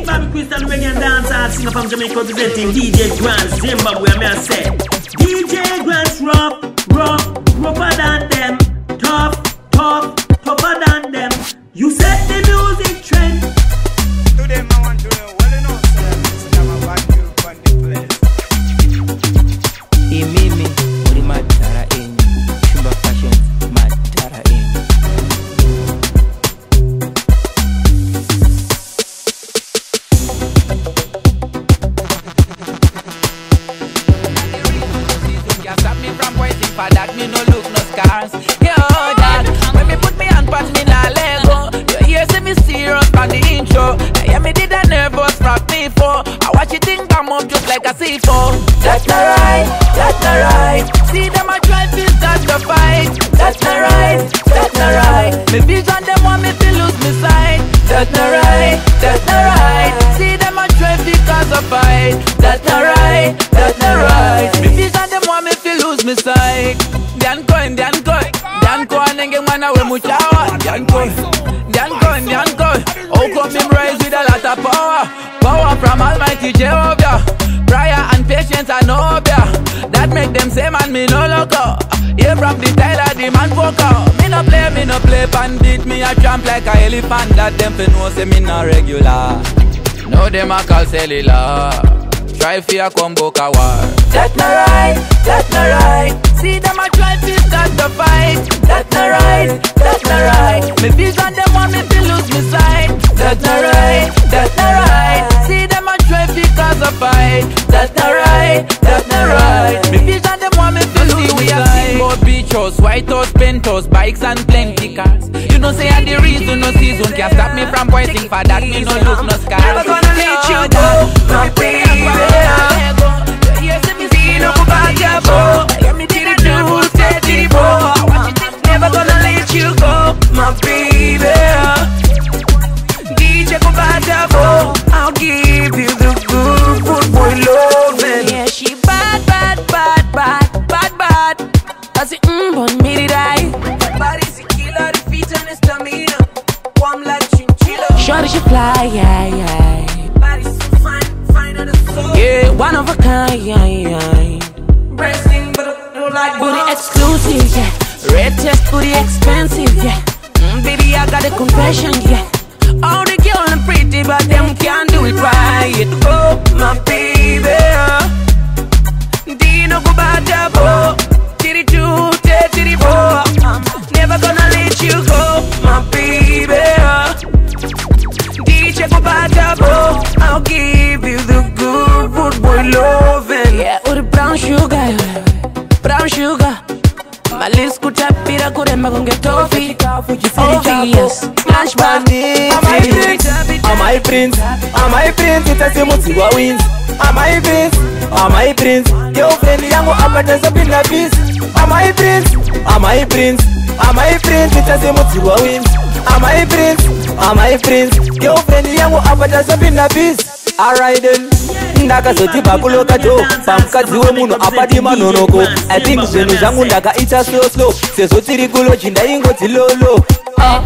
me, Bobby Crystal, reggae and dancehall singer from Jamaica representing DJ Grant, Zimbabwe, I may DJ Grant's rough, rough, rougher than them, tough, tough, tougher than them. You set the music trend. Today, I want up, yeah That make them say, man, me no local. Yeah, from the Tyler, the man vocal Me no play, me no play beat Me a jump like a elephant That them fin know, say me no regular No, them a call cellular Try fear combo coward That no right, that no right See them a try to start the fight That no right, that no right Me vision them want me to lose me sight That no right, that no right See them a try to cause a fight That no right, that right Me vision them want me to see we have seen more beaches White house, penthouse, bikes and plenty cars You know say I the reason no season can stop me from pointing for that Me no lose no scars Never gonna let you go, no amai prince amai prince tasimudzirwa winz amai prince amai prince geofen yangu ambatasopinda bisi amai prince amai prince amai prince tasimudzirwa winz amai prince amai prince geofen yangu ambatasopinda bisi ariden ndakazoti bakulokato pamukadzi wemunhu apadi manhonoko ithink zvinhu zvangu ndakaita soso sezvo tiri kuloji ndaingodzilolo ah,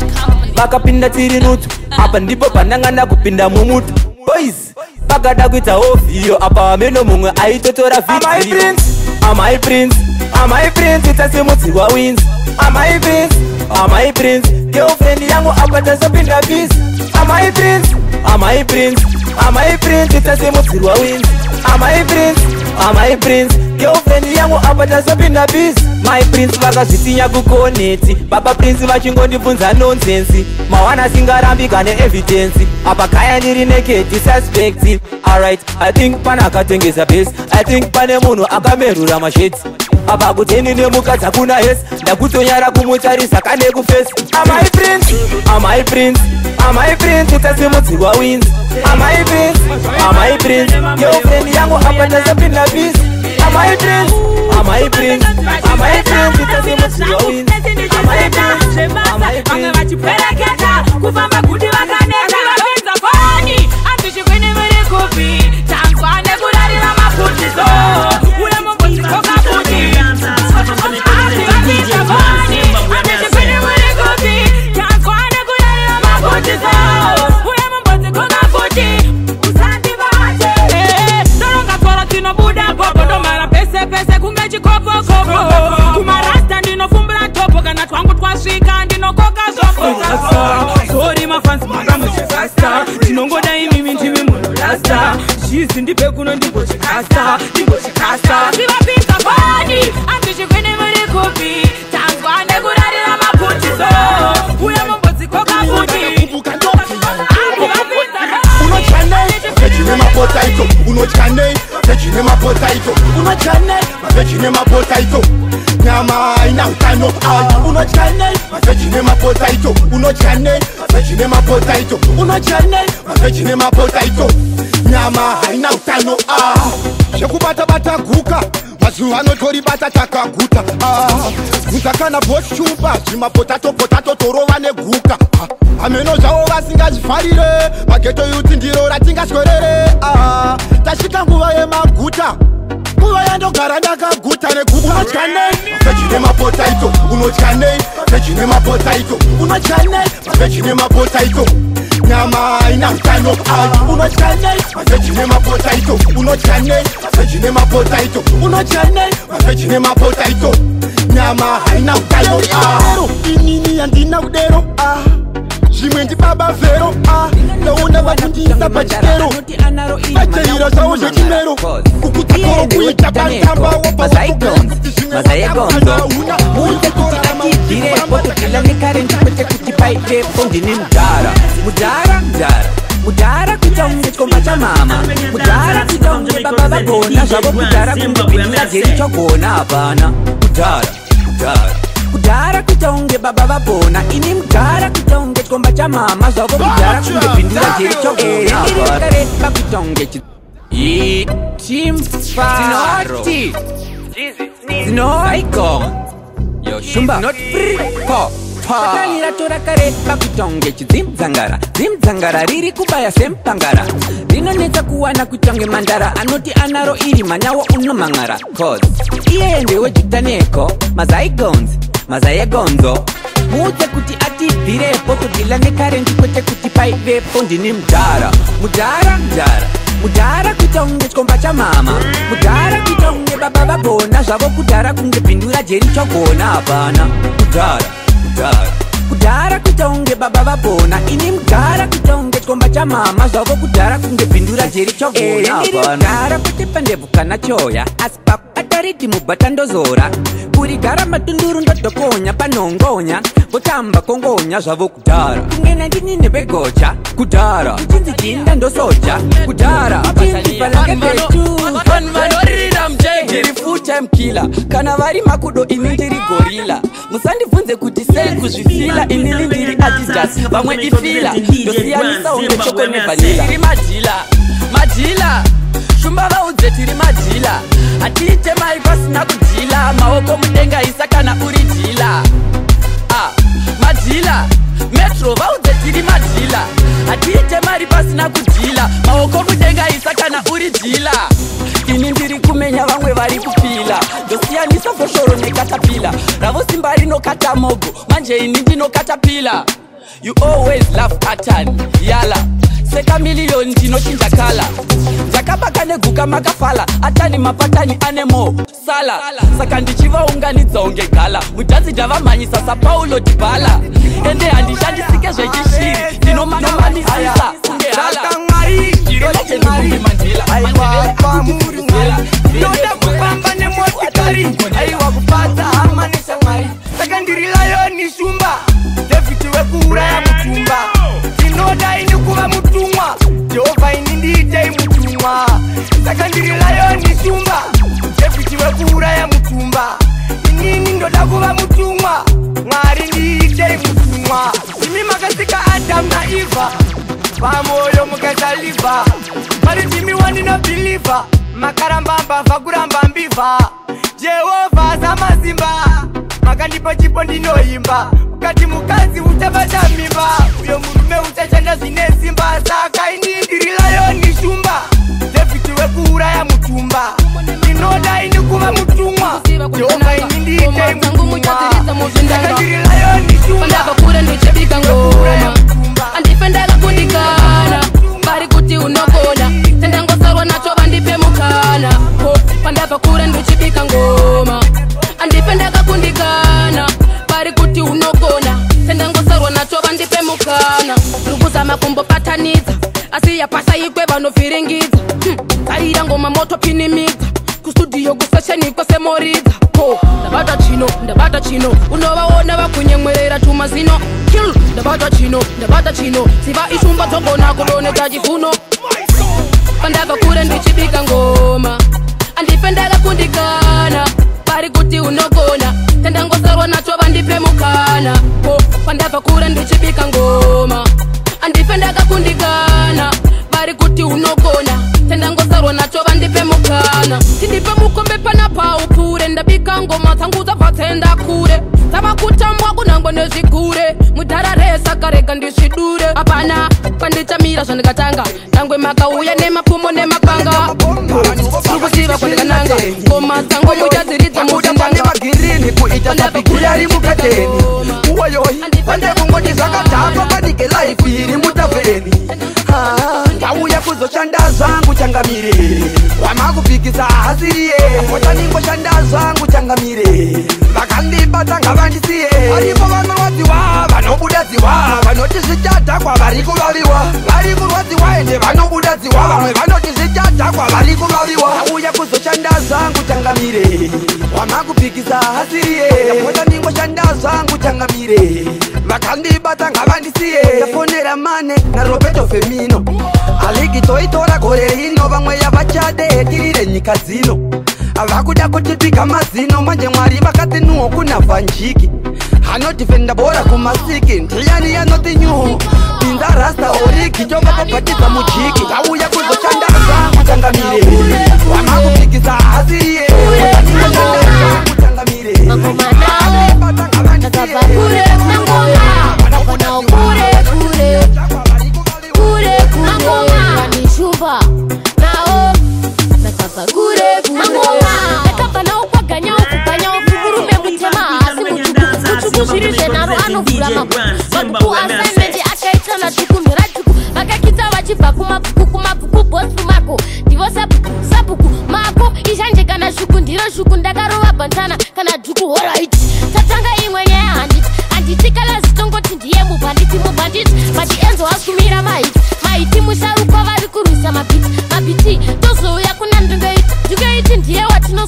vakapinda tiri nutu apa ndipo panangana kupinda mumutu boys pakada kuita hofi iyo apa vameno mumwe aitotora vidamai prince amai prince itasimudzirwa winzi amai prince amai prince geofrendi yangu apa tazopinda bisi amai prince amai prince amai prince itasimudzirwa winzi amai prince amai prince girlfriend yangu apa tasopinda bisi my prince vakazvisinya kukoneti baba prince vachingondibvunza nonzensi mawana singarambika neevidensi apa kaya ndiri neketi suspecti alright i think pane akatengesa besi i think pane munhu akamerura mashedzi papa kuteni nemukadza kuna hesi ndakutonyara kumutarisa kane kufesi amai ah, prince amai ah, prince amai ah, prince utasimudzirwa winzi amai prince amai prince yeupen yangu hapa ndasapinda bisi amai prince amai prince amai prince utasimudzirwa winzi amai prince aina utano zvekubatabata guka mazuva anotoribata takaguta guta kana bochupa zvimapotatopotato torova neguka hameno zvavo vasingazvifarire mageto yutindiro ratingaswerere tasvika nguva yemaguta nguva yandogara ndakaguta neguka mapotaito unotya nei peji nemapotaito unotya nei peji nemapotaito nyama haina utano ai unotya nei mapeji nemapotaito unotya nei mapeji nemapotaito unotya nei mapeji nemapotaito nyama haina utano aero inini yandina kudero a ah. zvimwe ndibaba vhero a ah. ndaona vakundiisa pachitero vateira zvavo zvechimero kukutikoro kuita pantamba wabva wakuga mbaza yegondo muzekuzakakidirepo tokilanekarenjikwete kuti paitepo ndini mudhara mudhara mudhara mudhara kuita unge koma chamama mudhara kuita unge baba vagona zvavo kudhara kungopindura dzeri chagona hapana mudhara mudhara kudhara kuita unge baba vagona ini mudhara kuita unge komba chamama zvavo kudhara kungopindura dzeri chagonaaeiakareba kuita unge chi tim faroti zvakaliracho rakareba kutange chidzimudzangara dzimudzangara riri kubaya semupangara rinonetsa kuwana kutange mandara anoti anaro iri manyawo unomangara cause iyeye ndewejitaneko mazaigonzi mazayegonzo mudze kuti atibvirepo kudila nekarendi kwete kuti paivepo ndini mudhara mudhara mudhara mudhara kuita unge chikomba chamama mudhara kuita unge baba vagona zvavo kudhara kunge bhindura jeri chogona hapana mudhara mudhara kudhara kuita unge baba vagona ini mudhara kuita unge chikomba chamama zvavo kudhara kunge bhindura jeri chogona eh, hapana dhara kwete pandebukana choya asi pako maridi mubatandozora kuri gara matunduru ndotokonya panongonya votamba kongonya zvavo kudhara kungena ndinine vegocha kudhara kuchinzi chinda ndosoja kudhara mkila kana vari makudo ini ndiri gorila musandibvunze kuti sei kuzvifila inini ndiri adidas vamwe ifila ndosiyanisa unge chokonevanila iri madila madila tumba vaudze tiri madhila hatiite mai kwasina kudhila maoko mudenga isa kana uri dhila ah, madhila metro vaudze tiri madhila hatiite mari pasina kudhila maoko mudenga isa kana uri dhila ini ndiri kumenya vamwe vari kupila ndosiyanisa foshoro nekatapila ravo simba rinokata mogo manje ini ndinokatapila you always laugh atan yala sekamiliyoni ndinochinja kala ndakabaka neguka makafala atani mapatani ane mo sala saka ndichivaunganidza unge gala mudhanzi ndavamhanyisa sapaulo dibhala ende handishandisike zvechishiri ndinoma amna iva vamoyo mukaita liva maritimiwanina biliva makarambamba vakuramba mbiva jehovha samazimba makandipa chipo ndinoimba ukati mukadzi uchabata mimba uyo murume uchashanda zvine simba saka inii ndiri layoni shumba dhevhidi wekuuraya mutumba inodai ndikuva mutumwa jehovha ini ndiitei mutumwa saka ndiri layoni shumba kunyemwerera chuma zino kill ndabata chino ndabata chino siva ishumba dzogona kudoneta chifuno pandava kure ndichibika ngoma andipendere kundikana pari kuti unogona tandangosarwa nacho vandipe mukana o pandava kure ndichibika ngoma andipendaka kundikana bari kuti unogona tandangosarwa nacho vandipe mukana tindipe mukombe panapaupure ndabika ngoma dzangu dzabva dzenda kure kone zvikure mutara resakarega ndizvidure apana kwandichamira zvandikatanga nangwe makauya nemapfumo nemapanga urikusiva kwandikananga koma dzango muchadziridza zvangu changamire wamakupikisa hasiriye otaningoshanda zvangu changamire vanotizichata kwavari kuvaviwa vari kurwadziwa ende vanobuda dziwa vamwe vanotizichata kwavari kuvaviwa auya kuzoshanda zvangu tangamire wama kupikisa hasiriye yapota ndingoshanda zvangu tangamire vakandibata ngavandisiye yafonera mane naroberto femino aligi toitora gore rino vamwe yavachadeetirire nyika dzino vakuda kutipika mazino manje mwari vakatinuwo kuna vanjiki anotifenda bora kumasiki ndiyani yanoti nyuhu pinza rasta oriki chomba kopatiza muchiki tauya kuzoshandaza kutangamire wamakupikisa asiriye kutangamire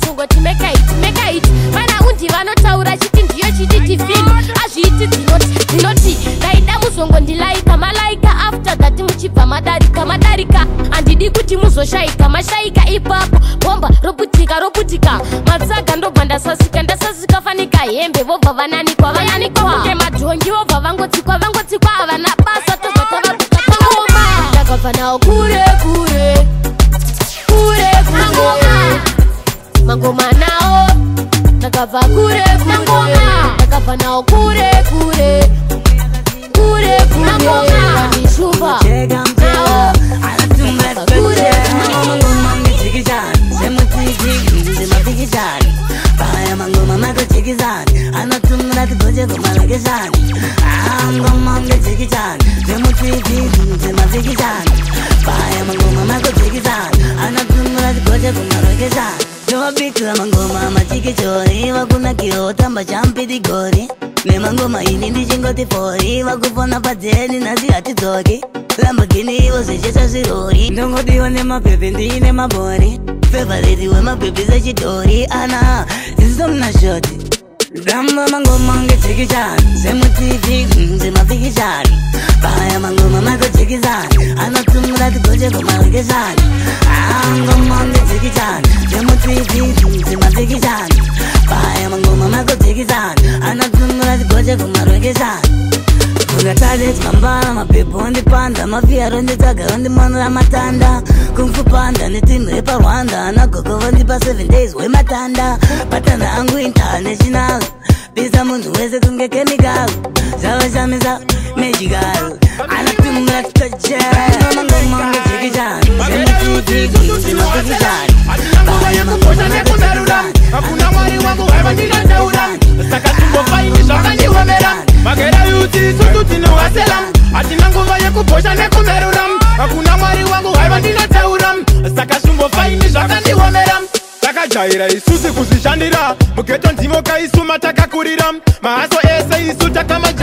kungoti mekaiti mekaiti mana undi vanotaura chiti ndiyo chiti divini azviiti dzinoti dzinoti ndaida muzongondilaika malaika after that muchibva madarika madarika handidi kuti muzoshayika mashayika ipapo bhomba robutika robutika matsaga ndobva ndasasika ndasasika fanika hembe vobva vananikwa vananikwa e madhongi vobva vangotsikwa vangotsikwa havana basa tobva tavaukakaoma ndakabva nao kureku mangoma makotikisa anatunura zigoje kumarokesa yovabitura mangoma machikichori vakunakiro otamba champidigori nemangoma ini ndichingoti fori vakupona padzeni nazi hatidzoki lambagini ivo zvichesa zvirori ndongodiwa nemapepe ndiine mabori fevhariti wemapepe zechitori ana zisomna shoti Gamba mangoma nge chiki jani Zemu tiki nze mafiki jani Baya mangoma mako chiki zani Ana tumura tikoje kumalike zani Angoma nge chiki jani Zemu tiki nze mafiki jani Baya mangoma mako chiki zani Ana tumura tikoje kumalike zani ungatalitmambala mapepo ondipanda mafiaro nditaga ondimonola matanda kumfupanda netimu yeparwanda anagogo vondipa 7 days wematanda patanda angu intanechinalo bisa munhu wese kunge kemikalo zava chamisa mejikalo kosha nekumerura hakuna mwari wangu haiva ndinoteura saka zvimbofaini zvakandiomera takajaira isusi kuzvishandira mugeto ndimokaisuma takakurira maaso ese isu takamajaira